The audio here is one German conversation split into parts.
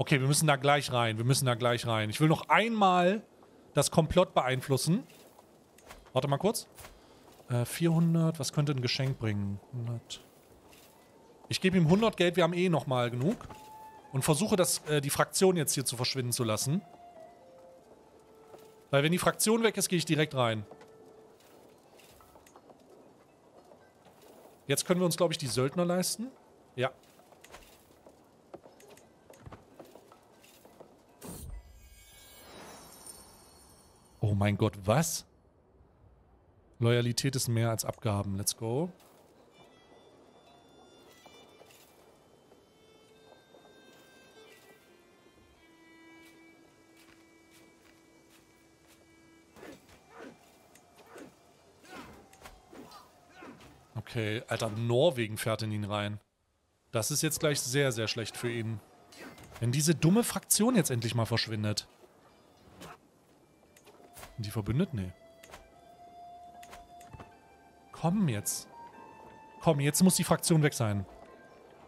Okay, wir müssen da gleich rein. Wir müssen da gleich rein. Ich will noch einmal das Komplott beeinflussen. Warte mal kurz. Äh, 400, was könnte ein Geschenk bringen? 100. Ich gebe ihm 100 Geld, wir haben eh noch mal genug. Und versuche, das, äh, die Fraktion jetzt hier zu verschwinden zu lassen. Weil wenn die Fraktion weg ist, gehe ich direkt rein. Jetzt können wir uns, glaube ich, die Söldner leisten. Ja. Oh mein Gott, was? Loyalität ist mehr als Abgaben. Let's go. Okay, Alter, Norwegen fährt in ihn rein. Das ist jetzt gleich sehr, sehr schlecht für ihn. Wenn diese dumme Fraktion jetzt endlich mal verschwindet. Sind die verbündet? Nee. Komm jetzt. Komm, jetzt muss die Fraktion weg sein.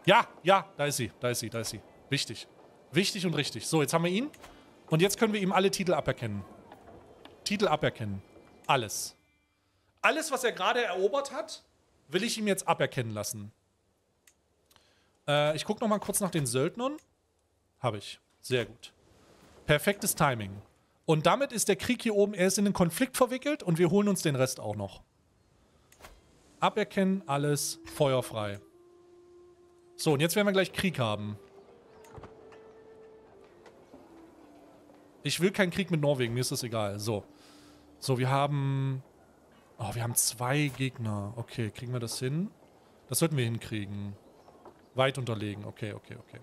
Ja, ja, da ist sie, da ist sie, da ist sie. Wichtig. Wichtig und richtig. So, jetzt haben wir ihn. Und jetzt können wir ihm alle Titel aberkennen. Titel aberkennen. Alles. Alles, was er gerade erobert hat, will ich ihm jetzt aberkennen lassen. Äh, ich gucke noch mal kurz nach den Söldnern. Habe ich. Sehr gut. Perfektes Timing. Und damit ist der Krieg hier oben, er ist in den Konflikt verwickelt und wir holen uns den Rest auch noch. Aberkennen, alles feuerfrei. So, und jetzt werden wir gleich Krieg haben. Ich will keinen Krieg mit Norwegen, mir ist das egal. So. So, wir haben Oh, wir haben zwei Gegner. Okay, kriegen wir das hin? Das sollten wir hinkriegen. Weit unterlegen. Okay, okay, okay.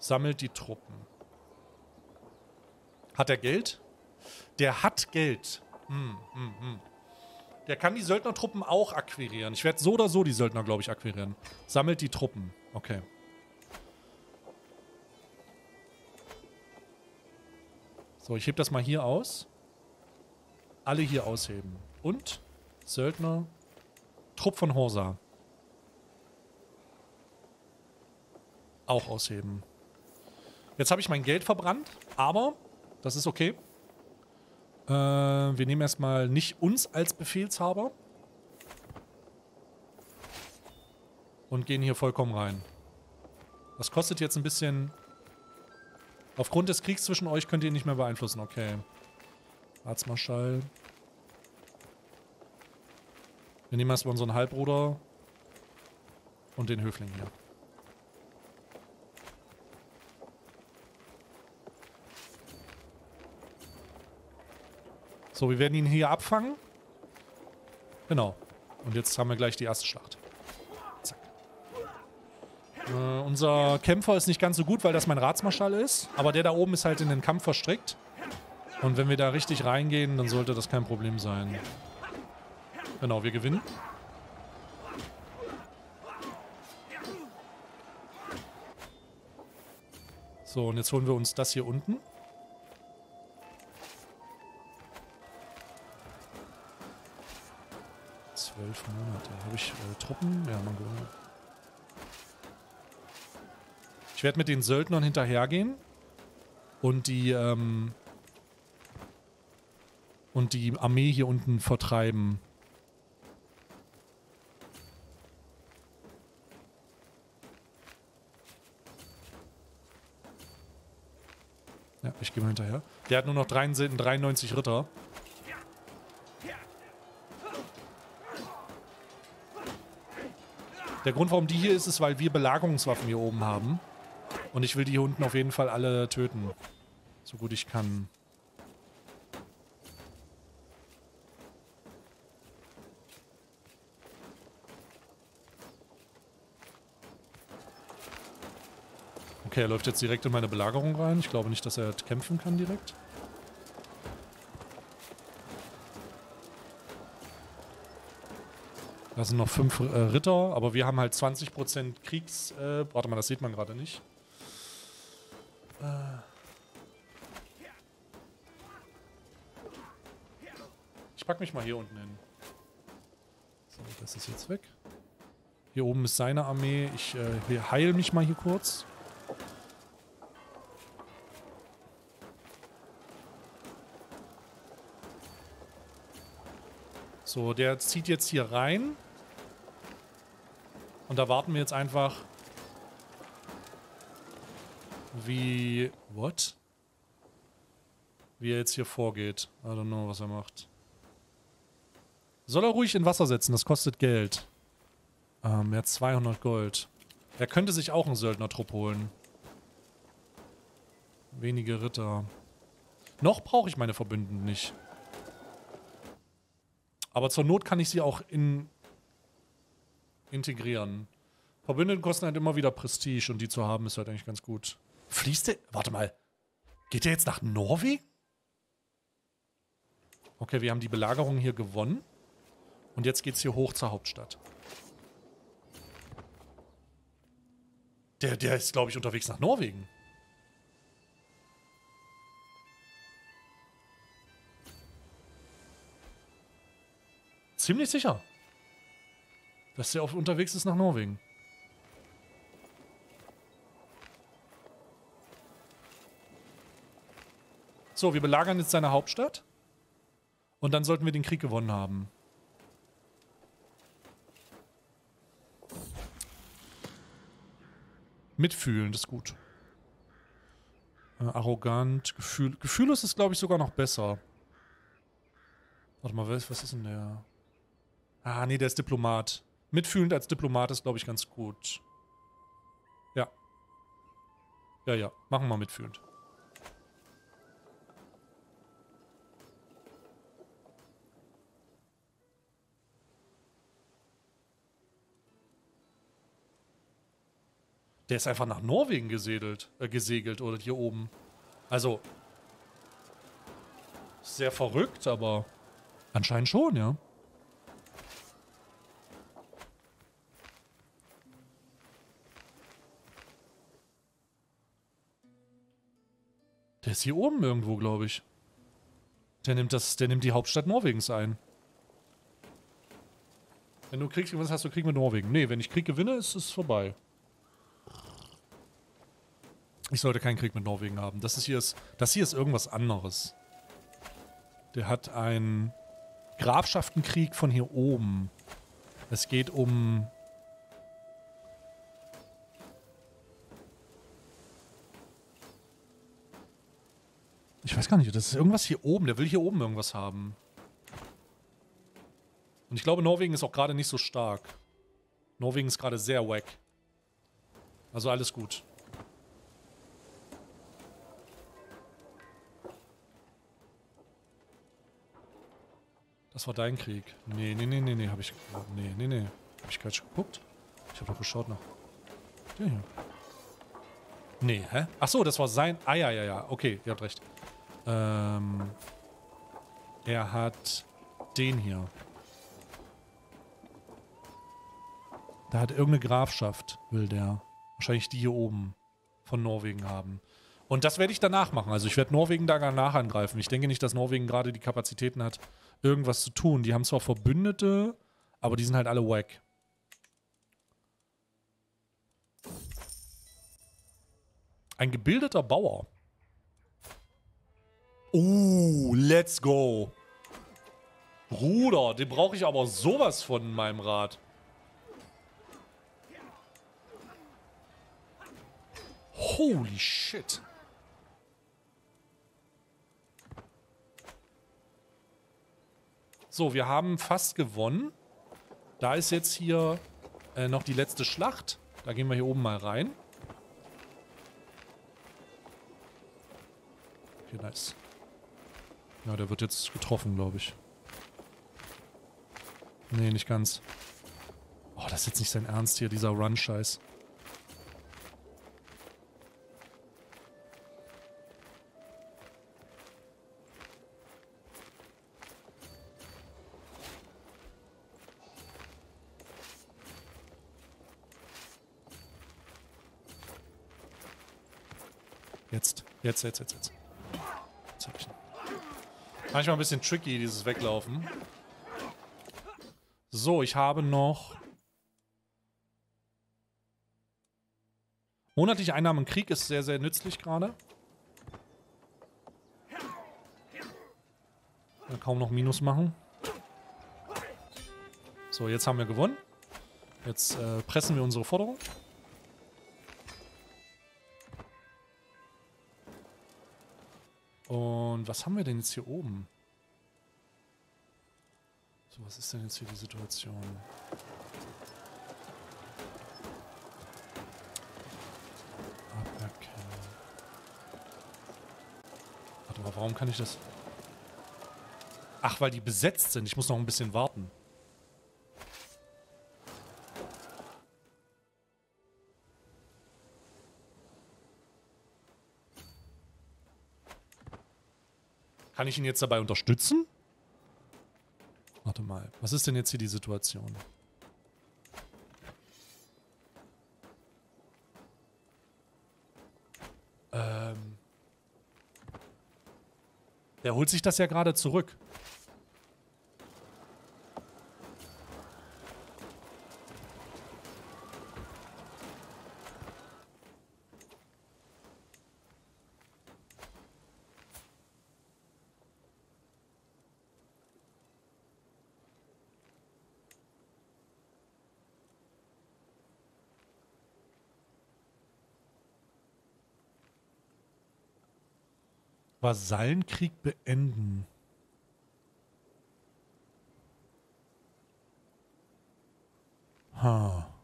Sammelt die Truppen. Hat er Geld? Der hat Geld. Hm, hm, hm. Der kann die Söldnertruppen auch akquirieren. Ich werde so oder so die Söldner, glaube ich, akquirieren. Sammelt die Truppen. Okay. So, ich hebe das mal hier aus. Alle hier ausheben. Und Söldner, Trupp von Horsa. Auch ausheben. Jetzt habe ich mein Geld verbrannt, aber das ist okay. Äh, wir nehmen erstmal nicht uns als Befehlshaber. Und gehen hier vollkommen rein. Das kostet jetzt ein bisschen... Aufgrund des Kriegs zwischen euch könnt ihr ihn nicht mehr beeinflussen. Okay. Arztmarschall. Wir nehmen erstmal unseren Halbbruder und den Höfling hier. So, wir werden ihn hier abfangen. Genau. Und jetzt haben wir gleich die erste Schlacht. Zack. Äh, unser Kämpfer ist nicht ganz so gut, weil das mein Ratsmarschall ist. Aber der da oben ist halt in den Kampf verstrickt. Und wenn wir da richtig reingehen, dann sollte das kein Problem sein. Genau, wir gewinnen. So, und jetzt holen wir uns das hier unten. Zwölf Monate. Habe ich äh, Truppen? Ja, Mongolen. Ich werde mit den Söldnern hinterhergehen und die ähm, und die Armee hier unten vertreiben. Ja, ich gehe mal hinterher. Der hat nur noch 93 Ritter. Der Grund, warum die hier ist, ist, weil wir Belagerungswaffen hier oben haben. Und ich will die hier unten auf jeden Fall alle töten. So gut ich kann. Okay, er läuft jetzt direkt in meine Belagerung rein. Ich glaube nicht, dass er kämpfen kann direkt. Da sind noch fünf äh, Ritter, aber wir haben halt 20% Kriegs... Äh, warte mal, das sieht man gerade nicht. Äh. Ich pack mich mal hier unten hin. So, das ist jetzt weg. Hier oben ist seine Armee. Ich äh, heile mich mal hier kurz. So, der zieht jetzt hier rein. Und da warten wir jetzt einfach, wie... What? Wie er jetzt hier vorgeht. I don't know, was er macht. Soll er ruhig in Wasser setzen, das kostet Geld. Ähm, er hat 200 Gold. Er könnte sich auch einen Söldnertrupp holen. Wenige Ritter. Noch brauche ich meine Verbündeten nicht. Aber zur Not kann ich sie auch in integrieren. Verbündeten kosten halt immer wieder Prestige und die zu haben ist halt eigentlich ganz gut. Fließt der? Warte mal. Geht der jetzt nach Norwegen? Okay, wir haben die Belagerung hier gewonnen. Und jetzt geht's hier hoch zur Hauptstadt. Der, der ist, glaube ich, unterwegs nach Norwegen. Ziemlich sicher. Dass der auf, unterwegs ist nach Norwegen. So, wir belagern jetzt seine Hauptstadt. Und dann sollten wir den Krieg gewonnen haben. Mitfühlen, das ist gut. Äh, arrogant, Gefühl. Gefühllos ist, glaube ich, sogar noch besser. Warte mal, was, was ist denn der? Ah, nee, der ist Diplomat. Mitfühlend als Diplomat ist, glaube ich, ganz gut. Ja. Ja, ja. Machen wir mitfühlend. Der ist einfach nach Norwegen gesegelt, äh, gesegelt oder hier oben. Also, sehr verrückt, aber anscheinend schon, ja. Der ist hier oben irgendwo, glaube ich. Der nimmt, das, der nimmt die Hauptstadt Norwegens ein. Wenn du Krieg gewinnst, hast du Krieg mit Norwegen. Nee, wenn ich Krieg gewinne, ist es vorbei. Ich sollte keinen Krieg mit Norwegen haben. Das, ist hier ist, das hier ist irgendwas anderes. Der hat einen Grafschaftenkrieg von hier oben. Es geht um... Ich weiß gar nicht, das ist irgendwas hier oben. Der will hier oben irgendwas haben. Und ich glaube, Norwegen ist auch gerade nicht so stark. Norwegen ist gerade sehr wack. Also alles gut. Das war dein Krieg. Nee, nee, nee, nee, nee, hab ich. Nee, nee, nee. Hab ich gerade schon geguckt? Ich hab doch geschaut nach. Der hier. Nee, hä? Ach so, das war sein. Ah, ja, ja, ja. Okay, ihr habt recht. Ähm. Er hat den hier. Da hat irgendeine Grafschaft, will der. Wahrscheinlich die hier oben von Norwegen haben. Und das werde ich danach machen. Also ich werde Norwegen da danach angreifen. Ich denke nicht, dass Norwegen gerade die Kapazitäten hat, irgendwas zu tun. Die haben zwar Verbündete, aber die sind halt alle wack. Ein gebildeter Bauer. Oh, let's go. Bruder, den brauche ich aber sowas von in meinem Rad. Holy shit. So, wir haben fast gewonnen. Da ist jetzt hier äh, noch die letzte Schlacht. Da gehen wir hier oben mal rein. Okay, nice. Ja, der wird jetzt getroffen, glaube ich. Nee, nicht ganz. Oh, das ist jetzt nicht sein Ernst hier, dieser Run-Scheiß. Jetzt, jetzt, jetzt, jetzt, jetzt. Manchmal ein bisschen tricky, dieses Weglaufen. So, ich habe noch... Monatliche Einnahmen im Krieg ist sehr, sehr nützlich gerade. Kaum noch Minus machen. So, jetzt haben wir gewonnen. Jetzt äh, pressen wir unsere Forderung. Und was haben wir denn jetzt hier oben? So, was ist denn jetzt hier die Situation? Aberkennen. Warte mal, warum kann ich das... Ach, weil die besetzt sind. Ich muss noch ein bisschen warten. Kann ich ihn jetzt dabei unterstützen? Warte mal. Was ist denn jetzt hier die Situation? Ähm. Der holt sich das ja gerade zurück. Vasallenkrieg beenden. Ha.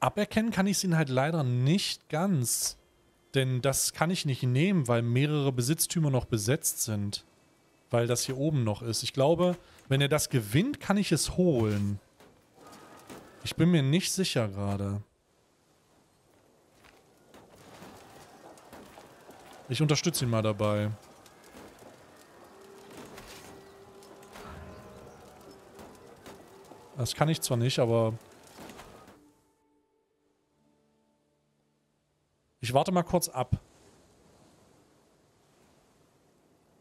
Aberkennen kann ich es ihnen halt leider nicht ganz. Denn das kann ich nicht nehmen, weil mehrere Besitztümer noch besetzt sind. Weil das hier oben noch ist. Ich glaube, wenn er das gewinnt, kann ich es holen. Ich bin mir nicht sicher gerade. Ich unterstütze ihn mal dabei. Das kann ich zwar nicht, aber Ich warte mal kurz ab.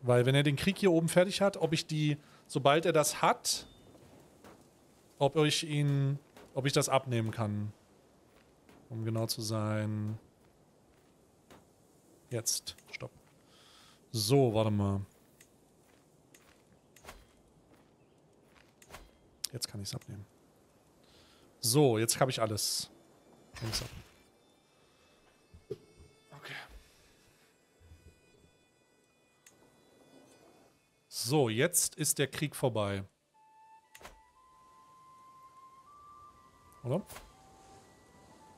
Weil wenn er den Krieg hier oben fertig hat, ob ich die, sobald er das hat, ob ich ihn, ob ich das abnehmen kann. Um genau zu sein. Jetzt. Stopp. So, warte mal. Jetzt kann ich es abnehmen. So, jetzt habe ich alles. Links ab. So, jetzt ist der Krieg vorbei. Oder?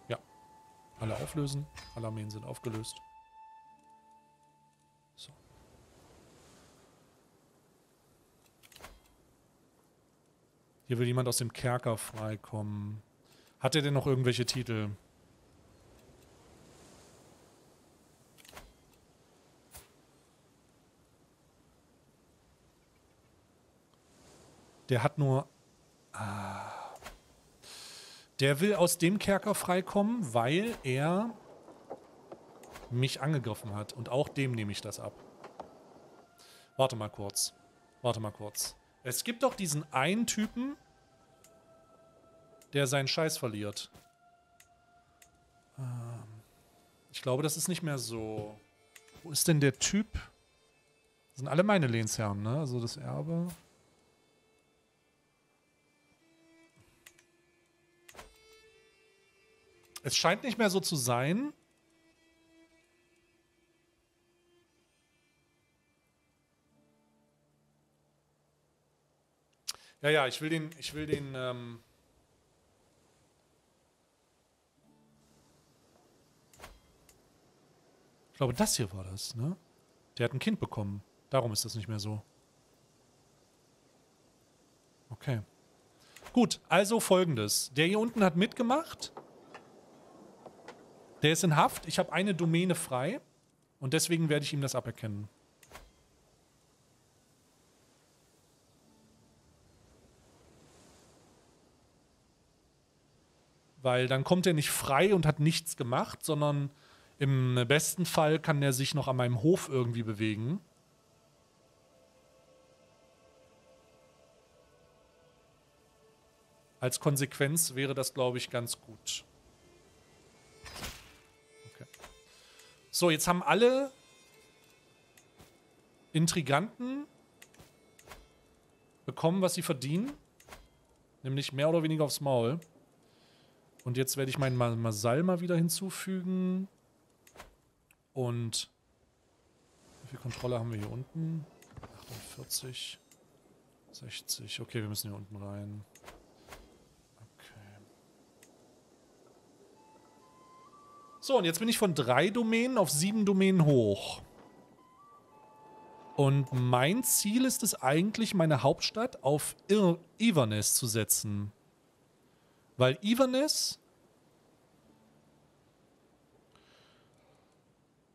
Ja. Alle auflösen. Alle Armeen sind aufgelöst. So. Hier will jemand aus dem Kerker freikommen. Hat er denn noch irgendwelche Titel? Der hat nur... Ah, der will aus dem Kerker freikommen, weil er mich angegriffen hat. Und auch dem nehme ich das ab. Warte mal kurz. Warte mal kurz. Es gibt doch diesen einen Typen, der seinen Scheiß verliert. Ähm, ich glaube, das ist nicht mehr so. Wo ist denn der Typ? Das sind alle meine Lehnsherren, ne? Also das Erbe. Es scheint nicht mehr so zu sein. Ja, ja, ich will den, ich will den, ähm Ich glaube, das hier war das, ne? Der hat ein Kind bekommen. Darum ist das nicht mehr so. Okay. Gut, also folgendes. Der hier unten hat mitgemacht. Der ist in Haft. Ich habe eine Domäne frei. Und deswegen werde ich ihm das aberkennen. Weil dann kommt er nicht frei und hat nichts gemacht, sondern Im besten Fall kann der sich noch an meinem Hof irgendwie bewegen. Als Konsequenz wäre das, glaube ich, ganz gut. So, jetzt haben alle Intriganten bekommen, was sie verdienen. Nämlich mehr oder weniger aufs Maul. Und jetzt werde ich meinen Masal mal wieder hinzufügen. Und wie viel Kontrolle haben wir hier unten? 48, 60. Okay, wir müssen hier unten rein. So, und jetzt bin ich von drei Domänen auf sieben Domänen hoch. Und mein Ziel ist es eigentlich, meine Hauptstadt auf Ir zu setzen. Weil Iverness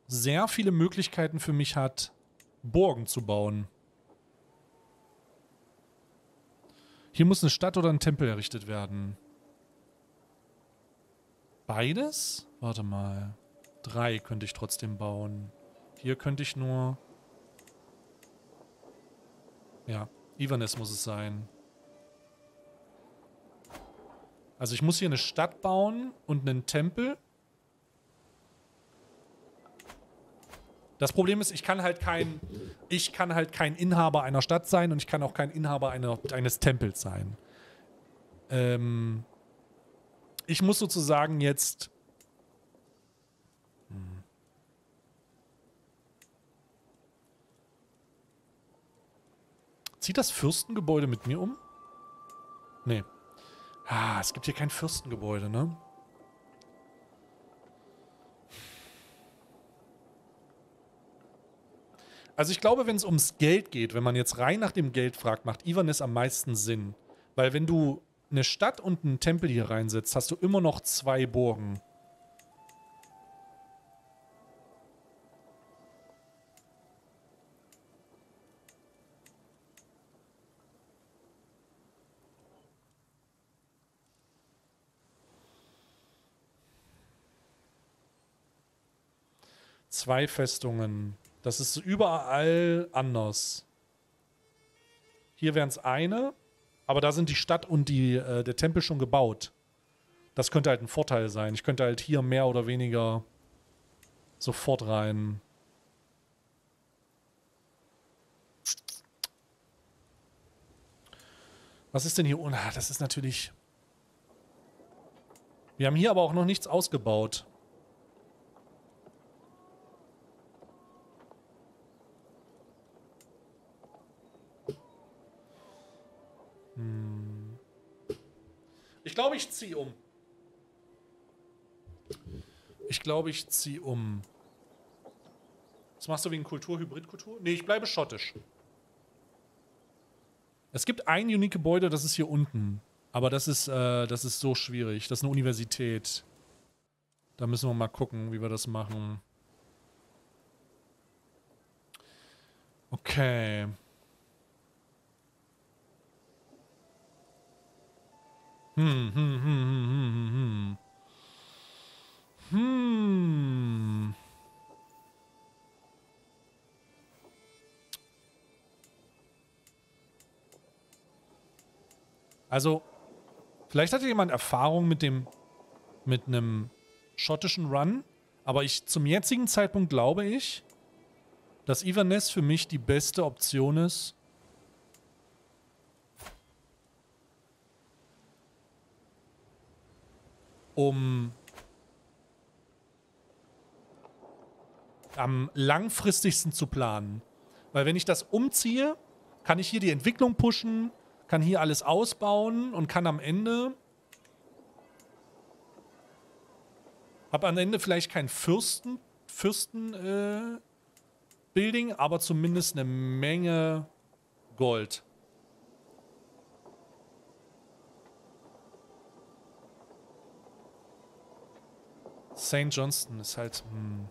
sehr viele Möglichkeiten für mich hat, Burgen zu bauen. Hier muss eine Stadt oder ein Tempel errichtet werden. Beides? Warte mal. Drei könnte ich trotzdem bauen. Hier könnte ich nur... Ja, Iverness muss es sein. Also ich muss hier eine Stadt bauen und einen Tempel. Das Problem ist, ich kann halt kein, ich kann halt kein Inhaber einer Stadt sein und ich kann auch kein Inhaber einer, eines Tempels sein. Ähm, ich muss sozusagen jetzt. Zieht das Fürstengebäude mit mir um? Nee. Ah, es gibt hier kein Fürstengebäude, ne? Also ich glaube, wenn es ums Geld geht, wenn man jetzt rein nach dem Geld fragt, macht Ivanis am meisten Sinn. Weil wenn du eine Stadt und einen Tempel hier reinsetzt, hast du immer noch zwei Burgen. Zwei Festungen. Das ist überall anders. Hier wären es eine, aber da sind die Stadt und die, äh, der Tempel schon gebaut. Das könnte halt ein Vorteil sein. Ich könnte halt hier mehr oder weniger sofort rein. Was ist denn hier? Ah, das ist natürlich... Wir haben hier aber auch noch nichts ausgebaut. Ich glaube, ich ziehe um. Ich glaube, ich ziehe um. Was machst du wegen Kultur, Hybridkultur? Nee, ich bleibe schottisch. Es gibt ein unique Gebäude, das ist hier unten. Aber das ist, äh, das ist so schwierig. Das ist eine Universität. Da müssen wir mal gucken, wie wir das machen. Okay. Hm, hm, hm, hm, hm, hm. Hm. Also, vielleicht hatte jemand Erfahrung mit dem, mit einem schottischen Run, aber ich zum jetzigen Zeitpunkt glaube ich, dass Iverness für mich die beste Option ist, um am langfristigsten zu planen. Weil wenn ich das umziehe, kann ich hier die Entwicklung pushen, kann hier alles ausbauen und kann am Ende habe am Ende vielleicht kein Fürsten Fürsten äh, Building, aber zumindest eine Menge Gold. St. Johnston ist halt. Hm.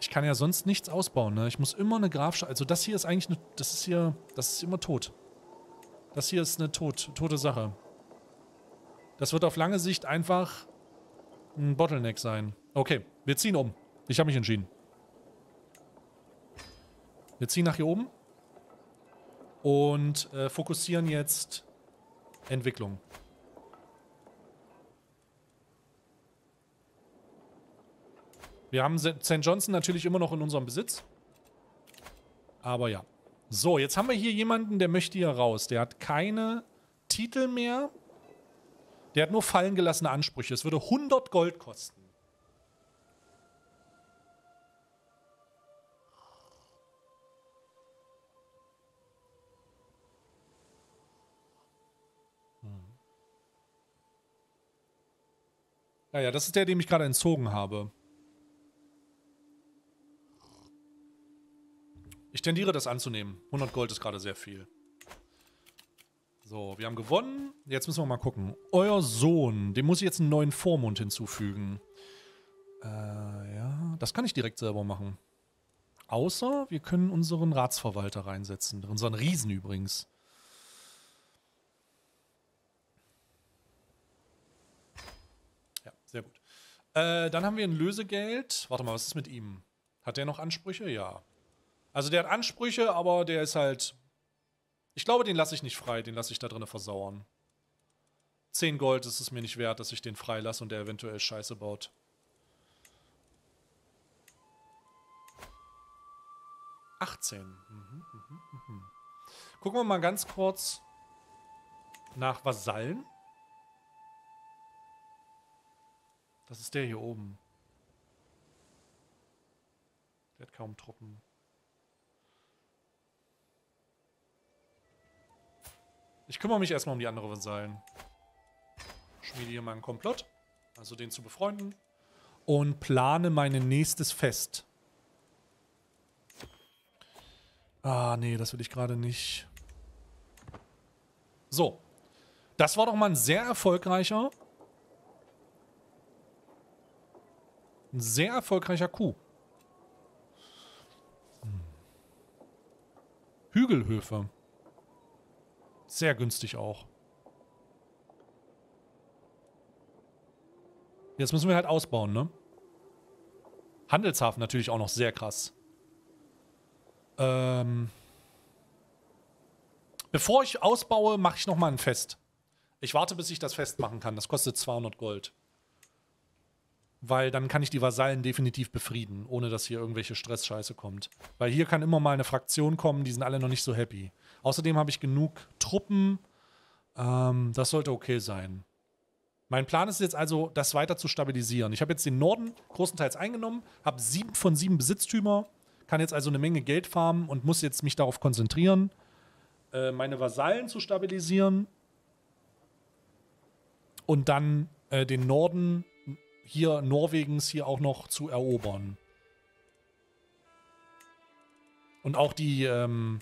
Ich kann ja sonst nichts ausbauen, ne? Ich muss immer eine Grafschaft. Also das hier ist eigentlich eine. Das ist hier. Das ist immer tot. Das hier ist eine tot, tote Sache. Das wird auf lange Sicht einfach ein Bottleneck sein. Okay, wir ziehen um. Ich habe mich entschieden. Wir ziehen nach hier oben und äh, fokussieren jetzt Entwicklung. Wir haben St. Johnson natürlich immer noch in unserem Besitz. Aber ja. So, jetzt haben wir hier jemanden, der möchte hier raus. Der hat keine Titel mehr. Der hat nur fallen gelassene Ansprüche. Es würde 100 Gold kosten. Naja, das ist der, den ich gerade entzogen habe. Ich tendiere das anzunehmen. 100 Gold ist gerade sehr viel. So, wir haben gewonnen. Jetzt müssen wir mal gucken. Euer Sohn, dem muss ich jetzt einen neuen Vormund hinzufügen. Äh, ja, das kann ich direkt selber machen. Außer wir können unseren Ratsverwalter reinsetzen. Unseren Riesen übrigens. Ja, sehr gut. Äh, dann haben wir ein Lösegeld. Warte mal, was ist mit ihm? Hat der noch Ansprüche? Ja. Also der hat Ansprüche, aber der ist halt. Ich glaube, den lasse ich nicht frei, den lasse ich da drinnen versauern. 10 Gold ist es mir nicht wert, dass ich den freilasse und der eventuell Scheiße baut. Achtzehn. Mhm, mhm, mhm. Gucken wir mal ganz kurz nach Vasallen. Das ist der hier oben. Der hat kaum Truppen. Ich kümmere mich erstmal um die andere Vasallen. Schmiede hier mal einen Komplott. Also den zu befreunden. Und plane mein nächstes Fest. Ah, nee, das will ich gerade nicht. So. Das war doch mal ein sehr erfolgreicher Ein sehr erfolgreicher Coup. Hm. Hügelhöfe. Sehr günstig auch. Jetzt müssen wir halt ausbauen, ne? Handelshafen natürlich auch noch sehr krass. Ähm Bevor ich ausbaue, mache ich nochmal ein Fest. Ich warte, bis ich das Fest machen kann. Das kostet 200 Gold. Weil dann kann ich die Vasallen definitiv befrieden, ohne dass hier irgendwelche Stressscheiße kommt. Weil hier kann immer mal eine Fraktion kommen, die sind alle noch nicht so happy. Außerdem habe ich genug Truppen. Ähm, das sollte okay sein. Mein Plan ist jetzt also, das weiter zu stabilisieren. Ich habe jetzt den Norden großenteils eingenommen, habe sieben von sieben Besitztümer, kann jetzt also eine Menge Geld farmen und muss jetzt mich darauf konzentrieren, äh, meine Vasallen zu stabilisieren und dann äh, den Norden hier Norwegens hier auch noch zu erobern. Und auch die ähm,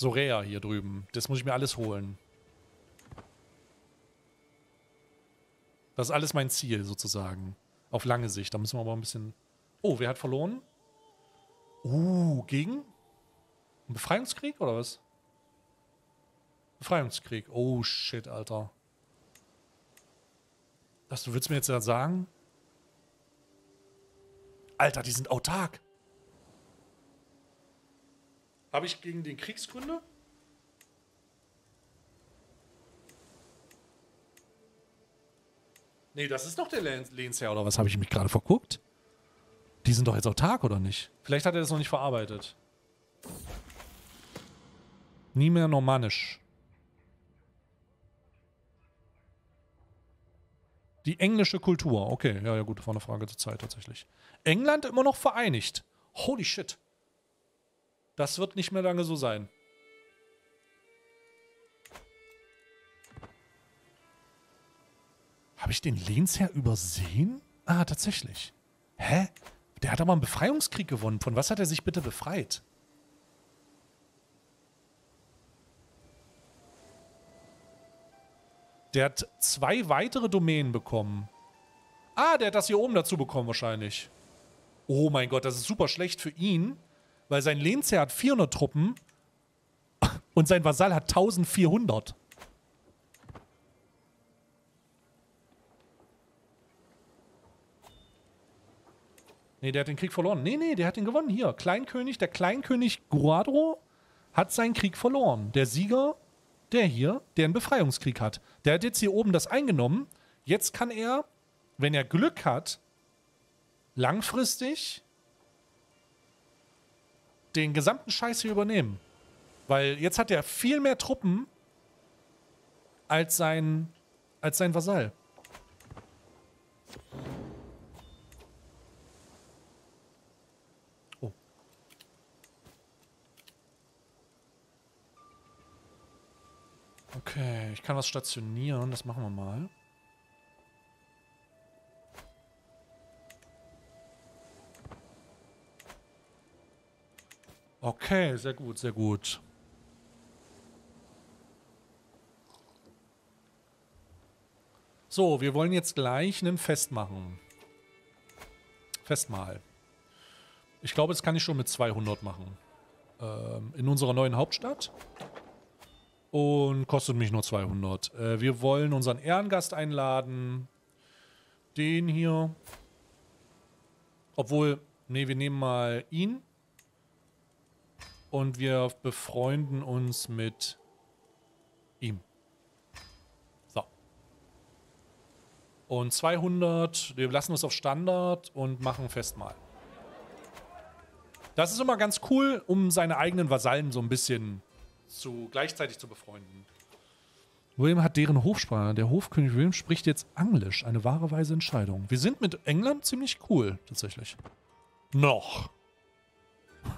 Sorea hier drüben. Das muss ich mir alles holen. Das ist alles mein Ziel sozusagen. Auf lange Sicht. Da müssen wir aber ein bisschen... Oh, wer hat verloren? Uh, gegen? Ein Befreiungskrieg oder was? Befreiungskrieg. Oh, shit, Alter. Das, du willst mir jetzt ja sagen? Alter, die sind autark. Habe ich gegen den Kriegsgründer? Nee, das ist doch der Lehnsherr, oder was habe ich mich gerade verguckt? Die sind doch jetzt autark, oder nicht? Vielleicht hat er das noch nicht verarbeitet. Nie mehr normannisch. Die englische Kultur. Okay, ja, ja, gut, war eine Frage zur Zeit tatsächlich. England immer noch vereinigt. Holy shit. Das wird nicht mehr lange so sein. Habe ich den Lehnsherr übersehen? Ah, tatsächlich. Hä? Der hat aber einen Befreiungskrieg gewonnen. Von was hat er sich bitte befreit? Der hat zwei weitere Domänen bekommen. Ah, der hat das hier oben dazu bekommen wahrscheinlich. Oh mein Gott, das ist super schlecht für ihn, weil sein Lehnsherr hat 400 Truppen und sein Vasall hat 1400. Nee, der hat den Krieg verloren. Nee, nee, der hat den gewonnen. Hier, Kleinkönig, der Kleinkönig Guadro hat seinen Krieg verloren. Der Sieger, der hier, der einen Befreiungskrieg hat. Der hat jetzt hier oben das eingenommen. Jetzt kann er, wenn er Glück hat, langfristig den gesamten Scheiß hier übernehmen. Weil jetzt hat er viel mehr Truppen als sein, als sein Vasall. Oh. Okay, ich kann was stationieren, das machen wir mal. Okay, sehr gut, sehr gut. So, wir wollen jetzt gleich einen Fest machen. Festmahl. Ich glaube, das kann ich schon mit 200 machen. Ähm, in unserer neuen Hauptstadt. Und kostet mich nur 200. Äh, wir wollen unseren Ehrengast einladen. Den hier. Obwohl, nee, wir nehmen mal ihn. Und wir befreunden uns mit ihm. So. Und 200, wir lassen uns auf Standard und machen Festmahl. Das ist immer ganz cool, um seine eigenen Vasallen so ein bisschen zu, gleichzeitig zu befreunden. William hat deren Hofsprache. Der Hofkönig William spricht jetzt Englisch. Eine wahre weise Entscheidung. Wir sind mit England ziemlich cool, tatsächlich. Noch.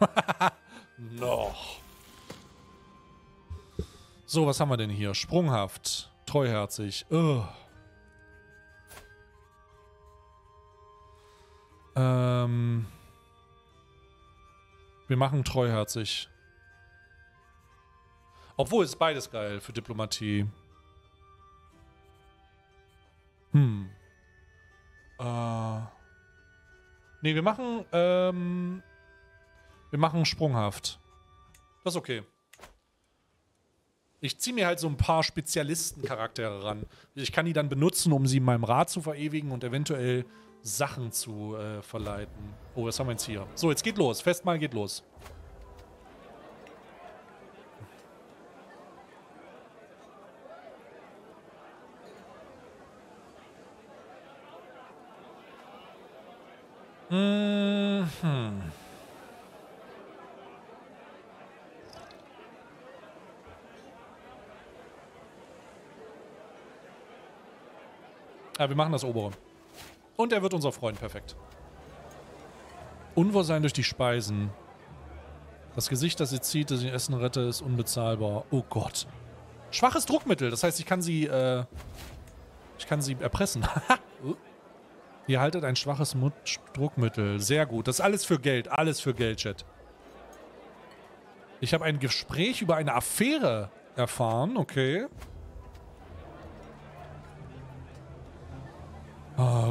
Noch. So, was haben wir denn hier? Sprunghaft. Treuherzig. Ugh. Ähm. Wir machen treuherzig. Obwohl, ist beides geil für Diplomatie. Hm. Äh. Nee, wir machen, ähm. Wir machen sprunghaft. Das ist okay. Ich ziehe mir halt so ein paar Spezialistencharaktere ran. Ich kann die dann benutzen, um sie in meinem Rat zu verewigen und eventuell Sachen zu äh, verleiten. Oh, was haben wir jetzt hier? So, jetzt geht los. Festmahl geht los. Mhm. Ja, wir machen das obere. Und er wird unser Freund, perfekt. Unwohlsein durch die Speisen. Das Gesicht, das sie zieht, das sie Essen rette, ist unbezahlbar. Oh Gott. Schwaches Druckmittel, das heißt, ich kann sie, äh, ich kann sie erpressen. Ihr haltet ein schwaches Mut Druckmittel. Sehr gut. Das ist alles für Geld. Alles für Geld, Chat. Ich habe ein Gespräch über eine Affäre erfahren. Okay.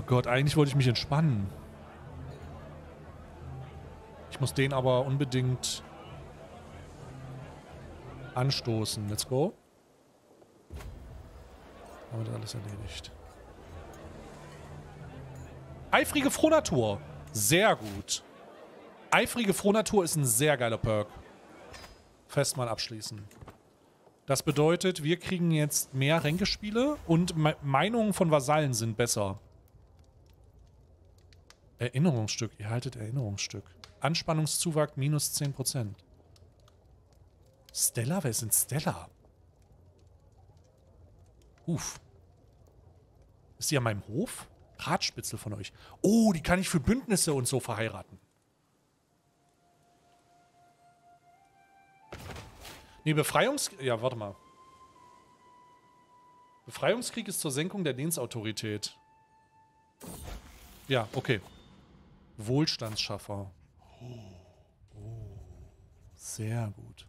Oh Gott, eigentlich wollte ich mich entspannen. Ich muss den aber unbedingt anstoßen. Let's go. Haben wir alles erledigt. Eifrige Frohnatur. Sehr gut. Eifrige Frohnatur ist ein sehr geiler Perk. Fest mal abschließen. Das bedeutet, wir kriegen jetzt mehr Ränkespiele und Me Meinungen von Vasallen sind besser. Erinnerungsstück. Ihr haltet Erinnerungsstück. Anspannungszuwachs minus 10%. Stella? Wer ist denn Stella? Uff. Ist sie an meinem Hof? Ratspitzel von euch. Oh, die kann ich für Bündnisse und so verheiraten. Nee, Befreiungs... Ja, warte mal. Befreiungskrieg ist zur Senkung der Dienstautorität. Ja, okay. Wohlstandsschaffer. Oh, oh, sehr gut.